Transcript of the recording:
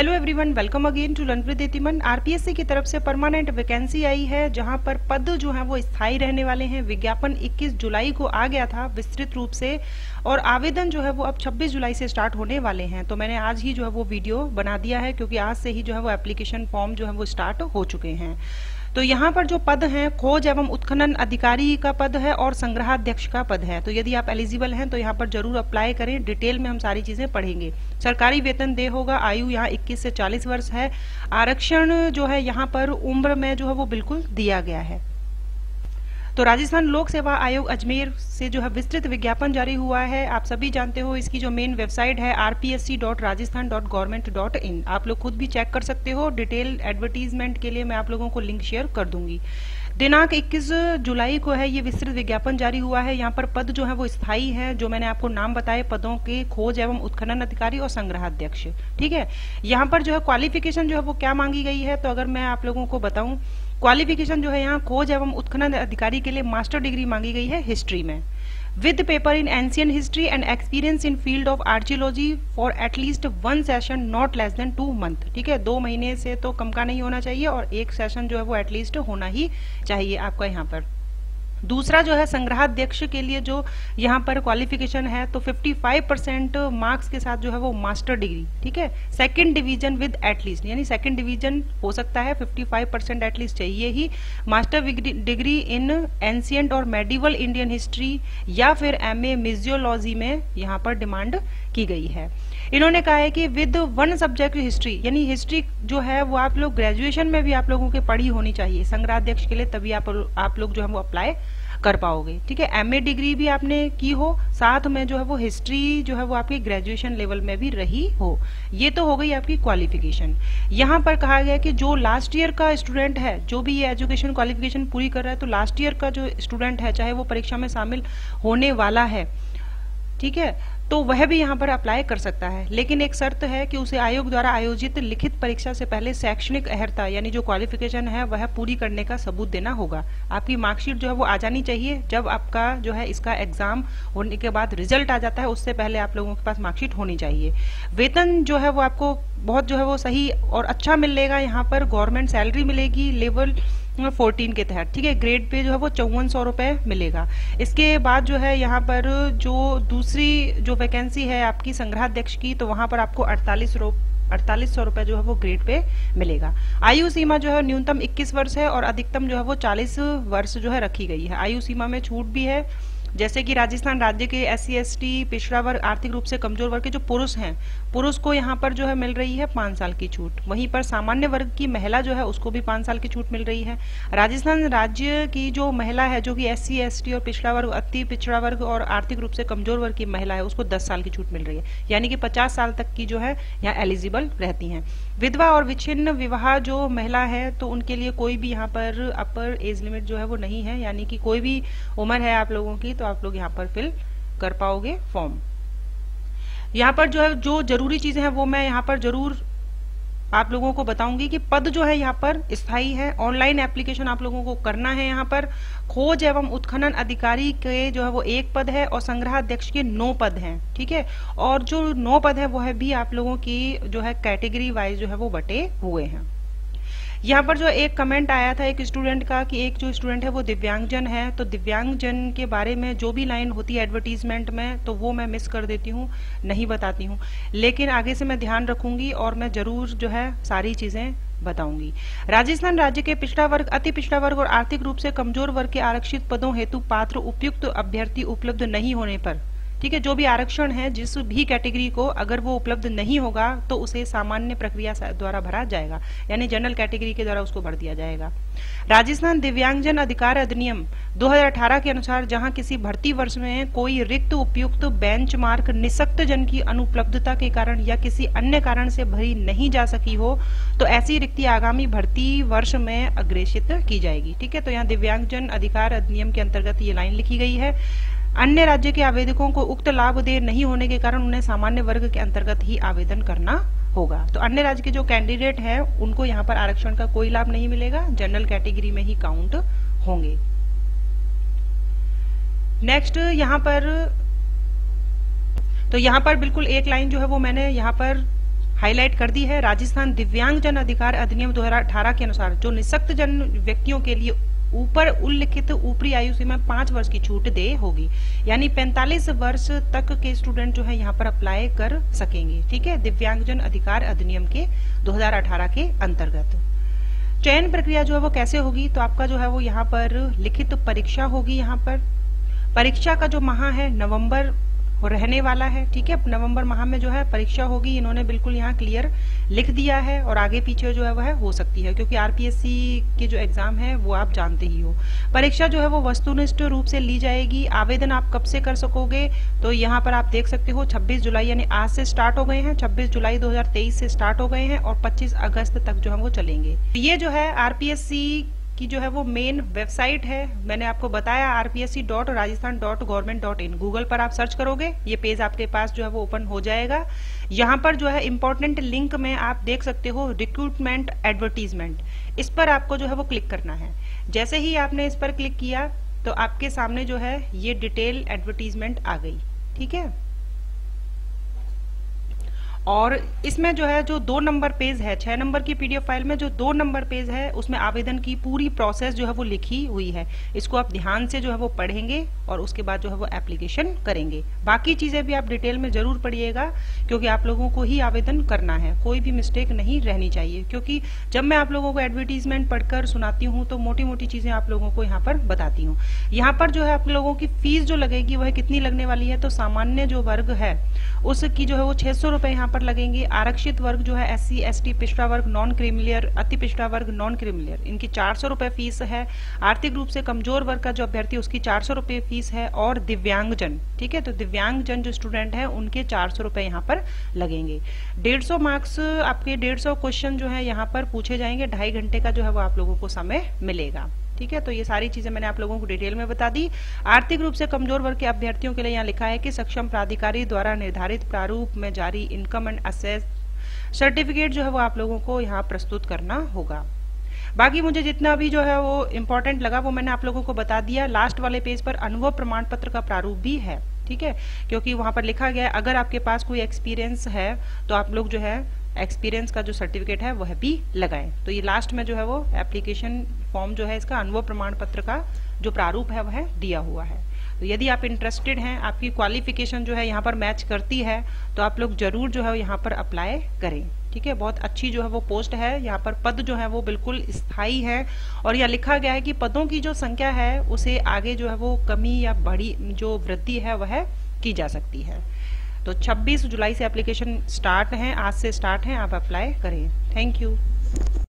Hello everyone welcome again to learn with RPSC की तरफ़ से परमानेंट वैकेंसी आई है, जहाँ पर पद जो है वो स्थायी रहने वाले हैं। विज्ञापन 21 जुलाई को आ गया था विस्तृत रूप से, और आवेदन जो है वो अब 26 जुलाई से स्टार्ट होने वाले हैं। तो मैंने आज ही जो है वो वीडियो बना दिया है, क्योंकि आज से ही जो है वो एप्लीकेशन फॉर्म जो है वो स्टार्ट हो चुके हैं। तो यहाँ पर जो पद हैं, खोज एवं उत्खनन अधिकारी का पद है और संग्रहाध्यक्ष का पद है। तो यदि आप एलिजिबल हैं तो यहाँ पर ज़रूर अप्लाई करें। डिटेल में हम सारी चीज़ें पढ़ेंगे। सरकारी वेतन दे होगा, आयु यहाँ 21 से 40 वर्ष है। आरक्षण जो है, यहाँ पर उम्र में जो है, वो बिल्कुल दिया गया है। तो राजस्थान लोक सेवा आयोग अजमेर से जो है विस्तृत विज्ञापन जारी हुआ है। आप सभी जानते हो इसकी जो मेन वेबसाइट है RPSC dot Rajasthan dot government dot in आप लोग खुद भी चेक कर सकते हो। डिटेल एडवर्टीजमेंट के लिए मैं आप लोगों को लिंक शेयर कर दूँगी। दिनांक 21 जुलाई को है, ये विस्तृत विज्ञापन जारी हुआ है। यहाँ पर पद जो है वो स्थायी है, जो मैंने आपको नाम बताए, पदों के खोज एवं उत्खनन अधिकारी और संग्रहाध्यक्ष। ठीक है? यहाँ पर जो है क्वालिफिकेशन जो है वो क्या मांगी गई है? तो अगर मैं आप लोगों को बताऊँ क्वालिफिकेशन जो है यहाँ खोज एवं उत्खनन अधिकारी के लिए मास्टर डिग्री मांगी गई है हिस्ट्री में। With paper in ancient history and experience in field of archaeology for at least one session not less than two month ठीक है? दो महीने से तो कम का नहीं होना चाहिए और एक सेशन जो है वो एटलीस्ट होना ही चाहिए आपका यहाँ पर। दूसरा जो है संग्रहाध्यक्ष के लिए जो यहाँ पर क्वालिफिकेशन है तो 55 परसेंट मार्क्स के साथ जो है वो मास्टर डिग्री ठीक है? Second division with at least यानी सेकंड डिवीज़न हो सकता है 55 परसेंट एटलीस्ट चाहिए ही। मास्टर डिग्री इन एंशियंट और मेडिवल इंडियन हिस्ट्री या फिर एम ए में यहाँ पर डिमांड की गई है। इन्होंने कहा है कि विद वन सब्जेक्ट हिस्ट्री, यानी हिस्ट्री जो है वो आप लोग ग्रेजुएशन में भी आप लोगों के पढ़ी होनी चाहिए। संग्रहाध्यक्ष के लिए तभी आप आप लोग जो है वो अप्लाई कर पाओगे। ठीक है? एमए डिग्री भी आपने की हो, साथ में जो है वो हिस्ट्री जो है वो आपकी ग्रेजुएशन लेवल में भी रही हो। ये तो हो गई आपकी क्वालिफिकेशन यहाँ पर कहा गया कि जो लास्ट ईयर का स्टूडेंट है, जो भी ये एजुकेशन क्वालिफिकेशन पूरी कर रहा है तो लास्ट ईयर का जो स्टूडेंट है, चाहे वो परीक्षा में शामिल होने वाला है, ठीक है? तो वह भी यहाँ पर अप्लाई कर सकता है। लेकिन एक शर्त है कि उसे आयोग द्वारा आयोजित लिखित परीक्षा से पहले शैक्षणिक अहर्ता, यानी जो क्वालिफिकेशन है, वह पूरी करने का सबूत देना होगा। आपकी मार्कशीट जो है वो आ जानी चाहिए। जब आपका जो है इसका एग्ज़ाम होने के बाद रिज़ल्ट आ जाता है, उससे पहले आप लोगों के पास मार्कशीट होनी चाहिए। वेतन जो है वो आपको बहुत जो है वो सही और अच्छा मिलेगा यहाँ पर गवर्नमेंट सैलरी मिलेगी लेवल फोर्टीन के तहत, ठीक है? ग्रेड पे जो है वो चौवन सौ रुपए मिलेगा। इसके बाद जो है यहाँ पर जो दूसरी जो वैकेंसी है आपकी संग्रहाध्यक्ष की तो वहाँ पर आपको अड़तालीस अड़तालीस सौ रुपए जो है वो ग्रेड पे मिलेगा। आयु सीमा जो है न्यूनतम 21 वर्ष है और अधिकतम जो है वो 40 वर्ष जो है रखी गई है। आयु सीमा में छूट भी है। जैसे कि राजस्थान राज्य के एस सी पिछड़ा वर्ग, आर्थिक रूप से कमज़ोर वर्ग के जो पुरुष हैं पुरुष को यहाँ पर जो है मिल रही है पाँच साल की छूट। वहीं पर सामान्य वर्ग की महिला जो है, उसको भी पाँच साल की छूट मिल रही है। राजस्थान राज्य की जो महिला है, जो कि एस सी और पिछड़ा वर्ग, अति पिछड़ा वर्ग और आर्थिक रूप से कमज़ोर वर्ग की महिला है, उसको दस साल की छूट मिल रही है। यानी कि पचास साल तक की जो है, यहाँ एलिजिबल रहती है। विधवा और विच्छिन्न विवाह जो महिला है तो उनके लिए कोई भी यहाँ पर अपर एज लिमिट जो है, वो नहीं है। यानी कि कोई भी उम्र है आप लोगों की तो आप लोग यहाँ पर फिल कर पाओगे फॉर्म। यहाँ पर जो है, जो ज़रूरी चीज़ें हैं वो मैं यहाँ पर ज़रूर आप लोगों को बताऊँगी कि पद जो है यहाँ पर स्थायी है। ऑनलाइन एप्लीकेशन आप लोगों को करना है यहाँ पर। खोज एवं उत्खनन अधिकारी के जो है वो एक पद है और संग्रहाध्यक्ष के नौ पद हैं, ठीक है? और जो नौ पद है वह भी आप लोगों की जो है कैटेगरी वाइज जो है वो बटे हुए हैं। यहाँ पर जो एक कमेंट आया था एक स्टूडेंट का कि एक जो स्टूडेंट है वो दिव्यांगजन है तो दिव्यांगजन के बारे में जो भी लाइन होती है एडवर्टीजमेंट में तो वो मैं मिस कर देती हूँ, नहीं बताती हूँ। लेकिन आगे से मैं ध्यान रखूँगी और मैं ज़रूर जो है सारी चीज़ें बताऊँगी। राजस्थान राज्य के पिछड़ा वर्ग, अति पिछड़ा वर्ग और आर्थिक रूप से कमज़ोर वर्ग के आरक्षित पदों हेतु पात्र उपयुक्त अभ्यर्थी उपलब्ध नहीं होने पर ठीक है, जो भी आरक्षण है, जिस भी कैटेगरी को अगर वो उपलब्ध नहीं होगा तो उसे सामान्य प्रक्रिया द्वारा भरा जाएगा। यानी जनरल कैटेगरी के द्वारा उसको भर दिया जाएगा। राजस्थान दिव्यांगजन अधिकार अधिनियम 2018 के अनुसार, जहाँ किसी भर्ती वर्ष में कोई रिक्त, उपयुक्त बेंच मार्क निशक्त जन की अनुपलब्धता के कारण या किसी अन्य कारण से भरी नहीं जा सकी हो तो ऐसी रिक्ति आगामी भर्ती वर्ष में अग्रेषित की जाएगी। ठीक है तो यहाँ दिव्यांगजन अधिकार अधिनियम के अंतर्गत ये लाइन लिखी गई है। अन्य राज्य के आवेदकों को उक्त लाभ दे नहीं होने के कारण उन्हें सामान्य वर्ग के अंतर्गत ही आवेदन करना होगा। तो अन्य राज्य के जो कैंडिडेट हैं, उनको यहाँ पर आरक्षण का कोई लाभ नहीं मिलेगा। जनरल कैटेगरी में ही काउंट होंगे। नेक्स्ट यहाँ पर तो यहाँ पर बिल्कुल एक लाइन जो है वो मैंने यहाँ पर हाईलाइट कर दी है। राजस्थान दिव्यांग जन अधिकार अधिनियम 2018 के अनुसार जो निशक्त जन व्यक्तियों के लिए ऊपर उल्लिखित ऊपरी आयु सीमा पाँच वर्ष की छूट दे होगी। यानी 45 वर्ष तक के स्टूडेंट जो है यहाँ पर अप्लाई कर सकेंगे। ठीक है? दिव्यांगजन अधिकार अधिनियम के 2018 के अंतर्गत। चयन प्रक्रिया जो है वो कैसे होगी? तो आपका जो है वो यहाँ पर लिखित परीक्षा होगी यहाँ पर। परीक्षा का जो माह है, नवंबर रहने वाला है, ठीक है? नवंबर माह में जो है परीक्षा होगी, इन्होंने बिल्कुल यहाँ क्लियर लिख दिया है और आगे पीछे जो है, वह हो सकती है, क्योंकि आरपीएससी के जो एग्ज़ाम है, वो आप जानते ही हो। परीक्षा जो है, वो वस्तुनिष्ठ रूप से ली जाएगी। आवेदन आप कब से कर सकोगे? तो यहाँ पर आप देख सकते हो 26 जुलाई यानी आज से स्टार्ट हो गए हैं 26 जुलाई 2023 से स्टार्ट हो गए हैं और 25 अगस्त तक जो है, वो चलेंगे। ये जो है आरपीएससी की जो है वो मेन वेबसाइट है। मैंने आपको बताया RPSC dot Rajasthan dot government dot in Google पर आप सर्च करोगे, ये पेज आपके पास जो है वो ओपन हो जाएगा। यहाँ पर जो है इंपॉर्टेंट लिंक में आप देख सकते हो रिक्रूटमेंट एडवर्टीजमेंट इस पर आपको जो है वो क्लिक करना है। जैसे ही आपने इस पर क्लिक किया तो आपके सामने जो है ये डिटेल एडवर्टीजमेंट आ गई। ठीक है? और इसमें जो है, जो दो नंबर पेज है, छह नंबर की पीडीएफ फ़ाइल में जो दो नंबर पेज है, उसमें आवेदन की पूरी प्रोसेस जो है, वो लिखी हुई है। इसको आप ध्यान से जो है, वो पढ़ेंगे और उसके बाद जो है, वो एप्लीकेशन करेंगे। बाकी चीज़ें भी आप डिटेल में ज़रूर पढ़िएगा, क्योंकि आप लोगों को ही आवेदन करना है। कोई भी मिस्टेक नहीं रहनी चाहिए, क्योंकि जब मैं आप लोगों को एडवर्टीजमेंट पढ़कर सुनाती हूँ तो मोटी मोटी चीज़ें आप लोगों को यहाँ पर बताती हूँ। यहाँ पर जो है, आप लोगों की फ़ीस जो लगेगी, वह कितनी लगने वाली है? तो सामान्य जो वर्ग है, उसकी जो है, वो छह सौ यहाँ पर लगेंगे। आरक्षित वर्ग जो है एस सी एस टी पिछड़ा वर्ग नॉन क्रिमिलियर अति पिछड़ा वर्ग नॉन क्रिमिलियर इनकी चार सौ रुपए फ़ीस है। आर्थिक रूप से कमज़ोर वर्ग का जो अभ्यर्थी, उसकी चार सौ रुपए फ़ीस है और दिव्यांगजन। ठीक है? तो दिव्यांगजन जो स्टूडेंट है, उनके चार सौ रुपए यहाँ पर लगेंगे। डेढ़ सौ मार्क्स आपके डेढ़ सौ क्वेश्चन जो है, यहाँ पर पूछे जाएँगे। ढाई घंटे का जो है वो आप लोगों को समय मिलेगा। ठीक है? तो ये सारी चीज़ें मैंने आप लोगों को डिटेल में बता दी। आर्थिक रूप से कमज़ोर वर्ग के अभ्यर्थियों के लिए यहाँ लिखा है कि सक्षम प्राधिकारी द्वारा निर्धारित प्रारूप में जारी इनकम एंड असेस सर्टिफिकेट जो है वो आप लोगों को यहाँ प्रस्तुत करना होगा। बाकी मुझे जितना भी जो है वो इम्पोर्टेंट लगा वो मैंने आप लोगों को बता दिया। लास्ट वाले पेज पर अनुभव प्रमाण पत्र का प्रारूप भी है, ठीक है? क्योंकि वहाँ पर लिखा गया है, अगर आपके पास कोई एक्सपीरियंस है तो आप लोग जो है एक्सपीरियंस का जो सर्टिफिकेट है, वह भी लगाएँ। तो ये लास्ट में जो है वो एप्लीकेशन फॉर्म जो है, इसका अनुभव प्रमाण पत्र का जो प्रारूप है, वह दिया हुआ है। तो यदि आप इंटरेस्टेड हैं, आपकी क्वालिफिकेशन जो है यहाँ पर मैच करती है तो आप लोग ज़रूर जो है यहाँ पर अप्लाई करें। ठीक है? बहुत अच्छी जो है वो पोस्ट है। यहाँ पर पद जो है वो बिल्कुल स्थायी है और यह लिखा गया है कि पदों की जो संख्या है, उसे आगे जो है वो कमी या बड़ी जो वृद्धि है, वह की जा सकती है। तो 26 जुलाई से एप्लीकेशन स्टार्ट हैं, आज से स्टार्ट हैं, आप अप्लाई करें। Thank you